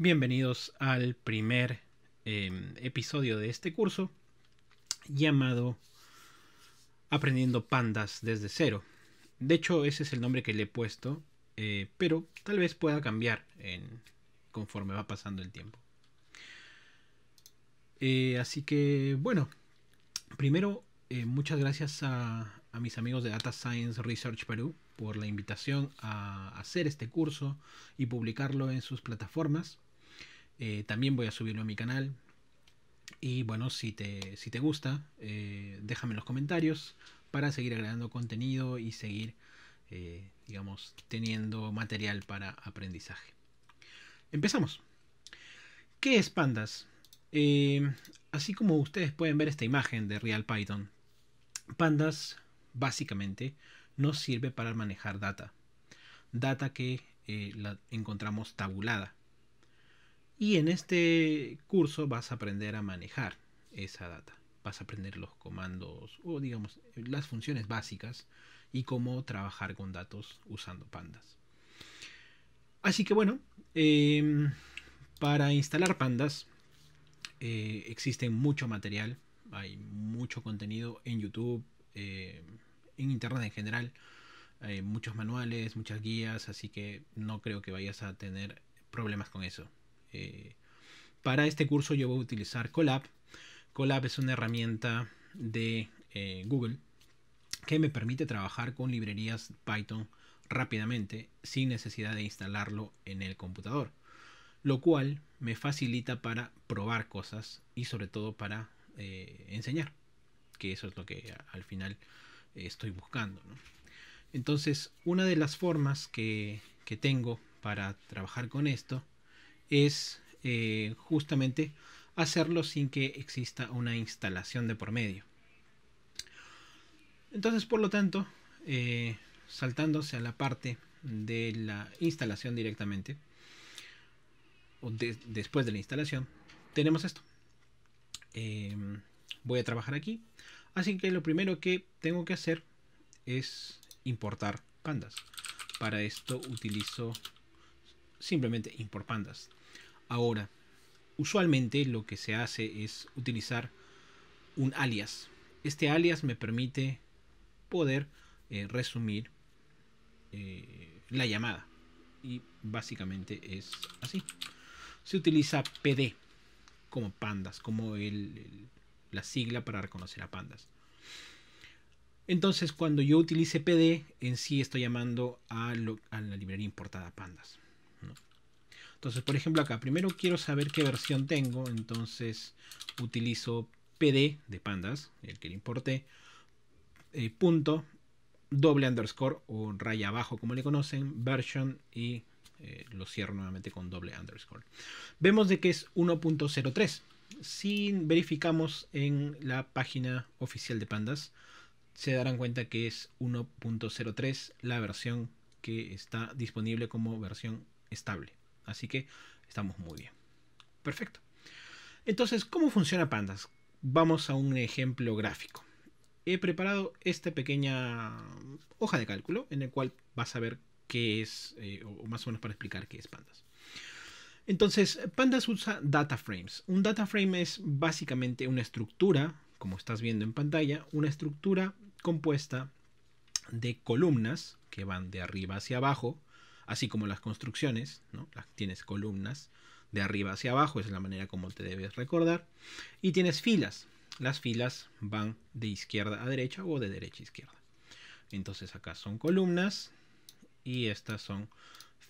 Bienvenidos al primer em, episodio de este curso llamado Aprendiendo Pandas desde cero. De hecho, ese es el nombre que le he puesto, eh, pero tal vez pueda cambiar en, conforme va pasando el tiempo. Eh, así que, bueno, primero, eh, muchas gracias a, a mis amigos de Data Science Research Perú por la invitación a hacer este curso y publicarlo en sus plataformas. Eh, también voy a subirlo a mi canal. Y bueno, si te, si te gusta, eh, déjame en los comentarios para seguir agregando contenido y seguir, eh, digamos, teniendo material para aprendizaje. Empezamos. ¿Qué es Pandas? así como ustedes pueden ver esta imagen de Real Python, Pandas básicamente nos sirve para manejar data. Data que la encontramos tabulada. Y en este curso vas a aprender a manejar esa data. Vas a aprender los comandos o digamos las funciones básicas y cómo trabajar con datos usando pandas. Así que bueno, em, para instalar pandas eh, existe mucho material, hay mucho contenido en YouTube, em, en Internet en general, hay muchos manuales, muchas guías, así que no creo que vayas a tener problemas con eso. Eh, para este curso yo voy a utilizar Colab. Colab es una herramienta de eh, Google que me permite trabajar con librerías Python rápidamente sin necesidad de instalarlo en el computador. Lo cual me facilita para probar cosas y sobre todo para eh, enseñar. Que eso es lo que al final estoy buscando. Entonces, una de las formas que tengo para trabajar con esto es eh, justamente hacerlo sin que exista una instalación de por medio. Entonces, por lo tanto, eh, saltándose a la parte de la instalación directamente, o después de la instalación, tenemos esto. Em, voy a trabajar aquí. Así que lo primero que tengo que hacer es importar pandas. Para esto utilizo simplemente import pandas. Ahora, usualmente lo que se hace es utilizar un alias. Este alias me permite poder eh, resumir eh, la llamada. Y básicamente es así. Se utiliza PD como pandas, como la sigla para reconocer a pandas. Entonces, cuando yo utilice PD, en sí estoy llamando a, a la librería importada pandas. Entonces, por ejemplo, acá primero quiero saber qué versión tengo. Entonces utilizo pd de pandas, el que le importé, eh, punto, doble underscore o raya abajo como le conocen, version y eh, lo cierro nuevamente con doble underscore. Vemos de que es 1.03. Si verificamos en la página oficial de pandas, se darán cuenta que es 1.03 la versión que está disponible como versión estable. Así que estamos muy bien. Perfecto. Entonces, ¿cómo funciona Pandas? Vamos a un ejemplo gráfico. He preparado esta pequeña hoja de cálculo en el cual vas a ver qué es, eh, o más o menos para explicar qué es Pandas. Entonces, Pandas usa data frames. Un data frame es básicamente una estructura, como estás viendo en pantalla, una estructura compuesta de columnas que van de arriba hacia abajo así como las construcciones, tienes columnas de arriba hacia abajo, es la manera como te debes recordar, y tienes filas, las filas van de izquierda a derecha o de derecha a izquierda. Entonces acá son columnas y estas son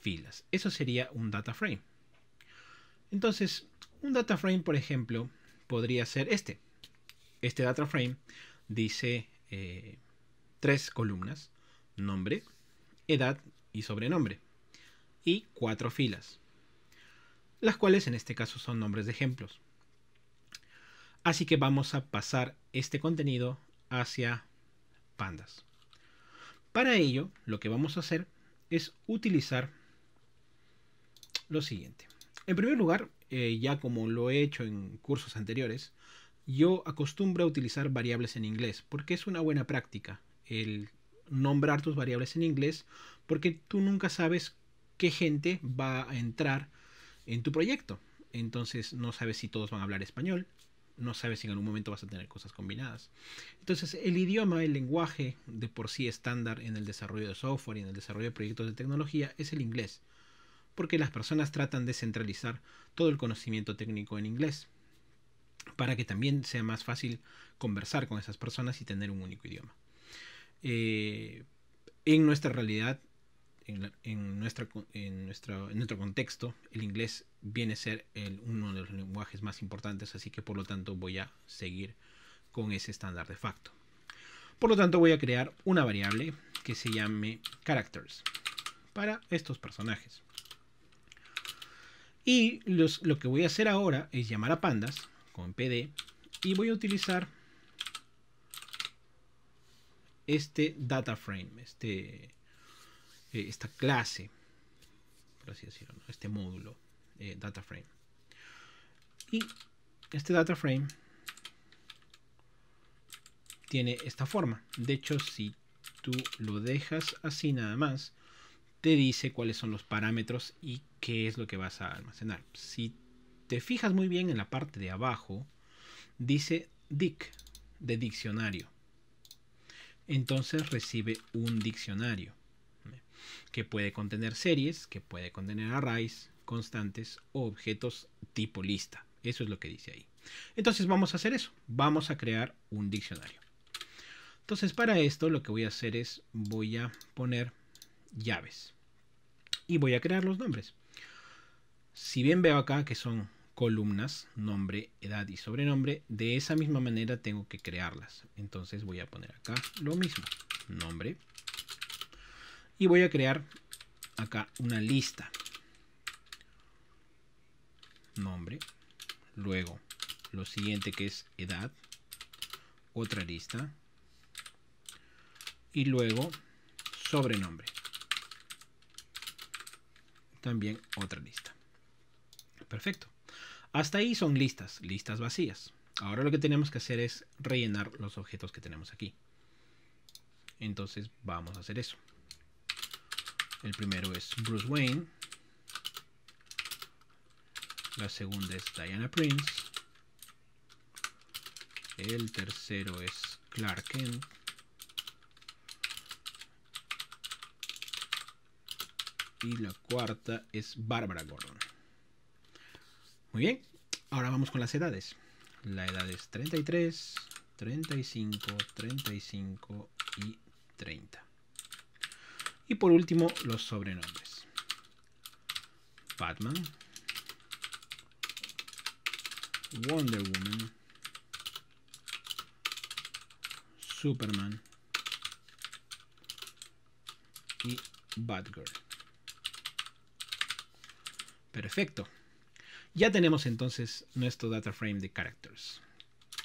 filas. Eso sería un data frame. Entonces, un data frame, por ejemplo, podría ser este. Este data frame dice eh, tres columnas, nombre, edad y sobrenombre y cuatro filas, las cuales en este caso son nombres de ejemplos. Así que vamos a pasar este contenido hacia pandas. Para ello, lo que vamos a hacer es utilizar lo siguiente. En primer lugar, eh, ya como lo he hecho en cursos anteriores, yo acostumbro a utilizar variables en inglés porque es una buena práctica el nombrar tus variables en inglés porque tú nunca sabes qué gente va a entrar en tu proyecto. Entonces no sabes si todos van a hablar español, no sabes si en algún momento vas a tener cosas combinadas. Entonces el idioma, el lenguaje de por sí estándar en el desarrollo de software y en el desarrollo de proyectos de tecnología es el inglés, porque las personas tratan de centralizar todo el conocimiento técnico en inglés para que también sea más fácil conversar con esas personas y tener un único idioma. Eh, en nuestra realidad, en, nuestra, en, nuestro contexto, el inglés viene a ser uno de los lenguajes más importantes, así que por lo tanto voy a seguir con ese estándar de facto. Por lo tanto voy a crear una variable que se llame characters para estos personajes. Y lo que voy a hacer ahora es llamar a pandas con pd y voy a utilizar este data frame, este, eh, esta clase, por así decirlo, este módulo eh, data frame. Y este data frame tiene esta forma. De hecho, si tú lo dejas así nada más, te dice cuáles son los parámetros y qué es lo que vas a almacenar. Si te fijas muy bien en la parte de abajo, dice dic de diccionario entonces recibe un diccionario que puede contener series, que puede contener arrays, constantes o objetos tipo lista. Eso es lo que dice ahí. Entonces vamos a hacer eso. Vamos a crear un diccionario. Entonces para esto lo que voy a hacer es voy a poner llaves y voy a crear los nombres. Si bien veo acá que son columnas, nombre, edad y sobrenombre, de esa misma manera tengo que crearlas. Entonces voy a poner acá lo mismo, nombre. Y voy a crear acá una lista. Nombre. Luego, lo siguiente que es edad. Otra lista. Y luego, sobrenombre. También otra lista. Perfecto. Hasta ahí son listas, listas vacías. Ahora lo que tenemos que hacer es rellenar los objetos que tenemos aquí. Entonces vamos a hacer eso. El primero es Bruce Wayne. La segunda es Diana Prince. El tercero es Clark Kent. Y la cuarta es Barbara Gordon. Muy bien, ahora vamos con las edades. La edad es 33, 35, 35 y 30. Y por último, los sobrenombres. Batman, Wonder Woman, Superman y Batgirl. Perfecto. Ya tenemos entonces nuestro data frame de characters.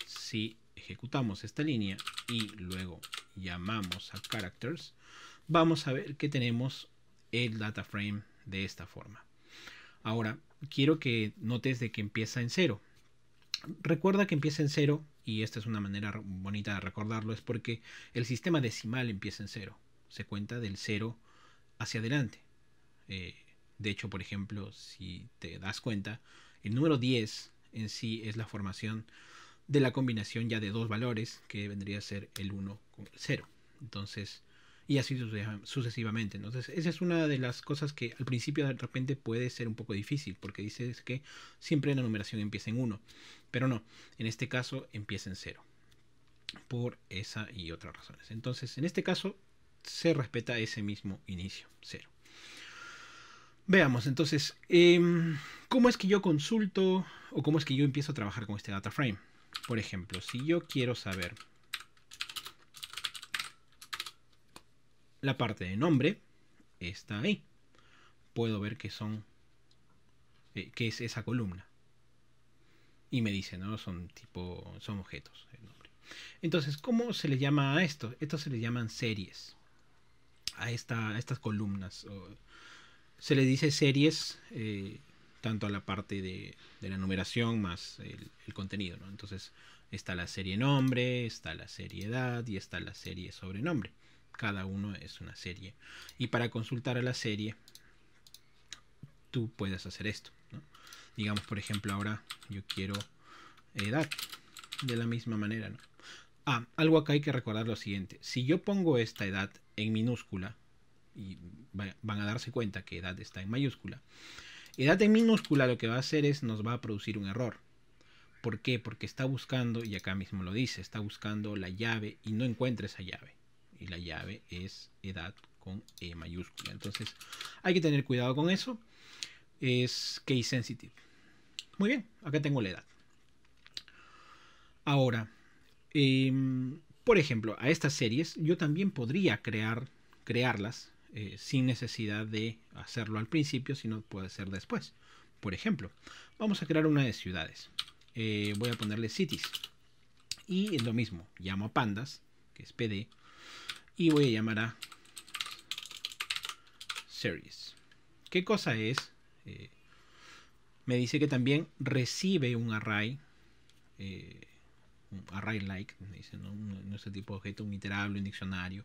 Si ejecutamos esta línea y luego llamamos a characters, vamos a ver que tenemos el data frame de esta forma. Ahora, quiero que notes de que empieza en cero. Recuerda que empieza en cero, y esta es una manera bonita de recordarlo, es porque el sistema decimal empieza en cero. Se cuenta del cero hacia adelante. Eh, de hecho, por ejemplo, si te das cuenta, el número 10 en sí es la formación de la combinación ya de dos valores, que vendría a ser el 1 con el 0. Entonces, y así sucesivamente. Entonces, esa es una de las cosas que al principio de repente puede ser un poco difícil, porque dices que siempre la numeración empieza en 1, pero no, en este caso empieza en 0, por esa y otras razones. Entonces, en este caso se respeta ese mismo inicio, 0. Veamos, entonces, em, ¿cómo es que yo consulto o cómo es que yo empiezo a trabajar con este data frame? Por ejemplo, si yo quiero saber la parte de nombre, está ahí. Puedo ver que son, eh, que es esa columna. Y me dice, ¿no? Son tipo, son objetos. Entonces, ¿cómo se le llama a esto? Esto se le llaman series. A, esta, estas columnas se le dice series eh, tanto a la parte de, la numeración más el, contenido. ¿no? Entonces está la serie nombre, está la serie edad y está la serie sobrenombre. Cada uno es una serie. Y para consultar a la serie, tú puedes hacer esto. Digamos, por ejemplo, ahora yo quiero edad de la misma manera. ¿no? Ah, algo acá hay que recordar lo siguiente. Si yo pongo esta edad en minúscula, y van a darse cuenta que edad está en mayúscula, edad en minúscula lo que va a hacer es nos va a producir un error. ¿Por qué? Porque está buscando, y acá mismo lo dice, está buscando la llave y no encuentra esa llave. Y la llave es edad con E mayúscula. Entonces hay que tener cuidado con eso. Es case sensitive. Muy bien, acá tengo la edad. Ahora, em, por ejemplo, a estas series yo también podría crear, crearlas eh, sin necesidad de hacerlo al principio, sino puede ser después. Por ejemplo, vamos a crear una de ciudades. Eh, voy a ponerle cities. Y es lo mismo, llamo a pandas, que es PD, y voy a llamar a series. ¿Qué cosa es? Eh, me dice que también recibe un array, eh, un array like, dice, ¿no? Un, tipo de objeto, un iterable, un diccionario,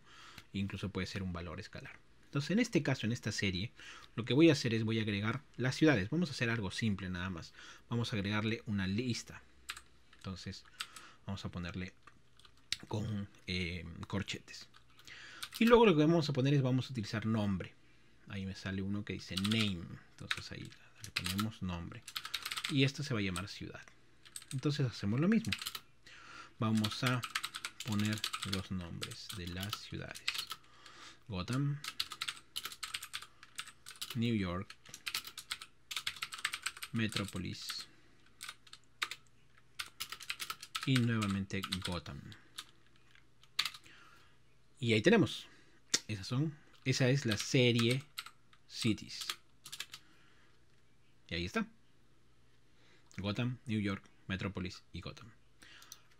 incluso puede ser un valor escalar. Entonces, en este caso, en esta serie, lo que voy a hacer es voy a agregar las ciudades. Vamos a hacer algo simple nada más. Vamos a agregarle una lista. Entonces, vamos a ponerle con eh, corchetes. Y luego lo que vamos a poner es vamos a utilizar nombre. Ahí me sale uno que dice name. Entonces ahí le ponemos nombre. Y esto se va a llamar ciudad. Entonces hacemos lo mismo. Vamos a poner los nombres de las ciudades. Gotham, New York, Metropolis y nuevamente Gotham. Y ahí tenemos. Esas son. Esa es la serie Cities. Y ahí está. Gotham, New York, Metropolis y Gotham.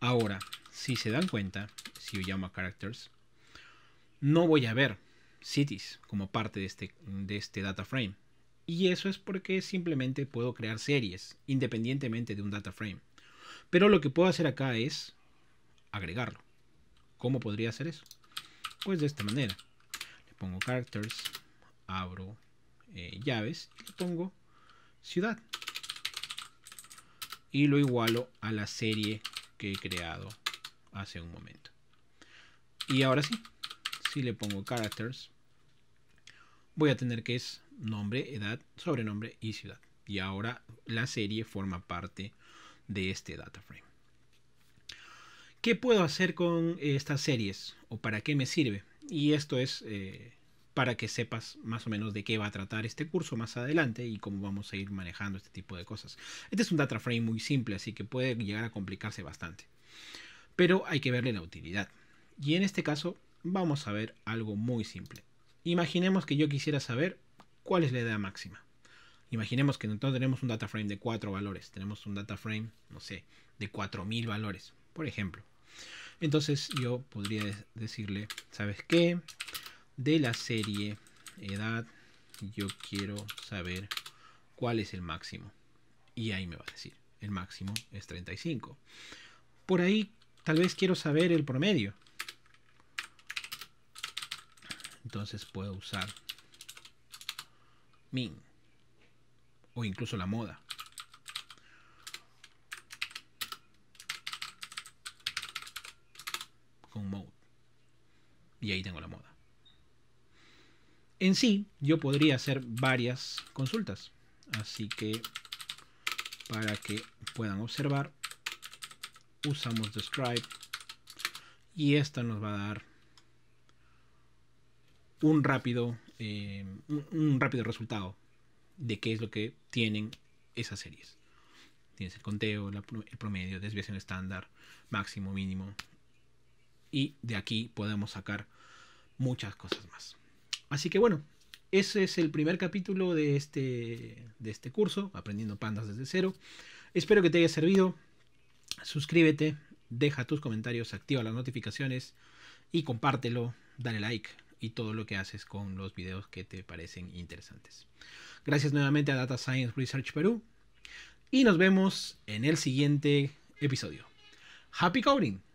Ahora, si se dan cuenta, si yo llamo a characters, no voy a ver cities como parte de este, de este data frame. Y eso es porque simplemente puedo crear series independientemente de un data frame. Pero lo que puedo hacer acá es agregarlo. ¿Cómo podría hacer eso? Pues de esta manera. Le pongo characters, abro eh, llaves y le pongo ciudad. Y lo igualo a la serie que he creado hace un momento. Y ahora sí, si le pongo characters, voy a tener que es nombre, edad, sobrenombre y ciudad. Y ahora la serie forma parte de este data frame. ¿Qué puedo hacer con estas series? ¿O para qué me sirve? Y esto es eh, para que sepas más o menos de qué va a tratar este curso más adelante y cómo vamos a ir manejando este tipo de cosas. Este es un data frame muy simple, así que puede llegar a complicarse bastante. Pero hay que verle la utilidad. Y en este caso vamos a ver algo muy simple. Imaginemos que yo quisiera saber cuál es la edad máxima. Imaginemos que nosotros tenemos un data frame de 4 valores. Tenemos un data frame, no sé, de 4000 valores, por ejemplo. Entonces yo podría decirle, ¿sabes qué? De la serie edad, yo quiero saber cuál es el máximo. Y ahí me va a decir, el máximo es 35. Por ahí tal vez quiero saber el promedio. Entonces puedo usar min o incluso la moda. Con mode. Y ahí tengo la moda. En sí, yo podría hacer varias consultas. Así que para que puedan observar, usamos describe y esta nos va a dar un rápido, eh, un rápido resultado de qué es lo que tienen esas series. Tienes el conteo, el promedio, desviación estándar, máximo, mínimo. Y de aquí podemos sacar muchas cosas más. Así que bueno, ese es el primer capítulo de este, de este curso, Aprendiendo Pandas desde cero. Espero que te haya servido. Suscríbete, deja tus comentarios, activa las notificaciones y compártelo, dale like y todo lo que haces con los videos que te parecen interesantes. Gracias nuevamente a Data Science Research Perú y nos vemos en el siguiente episodio. Happy Coding!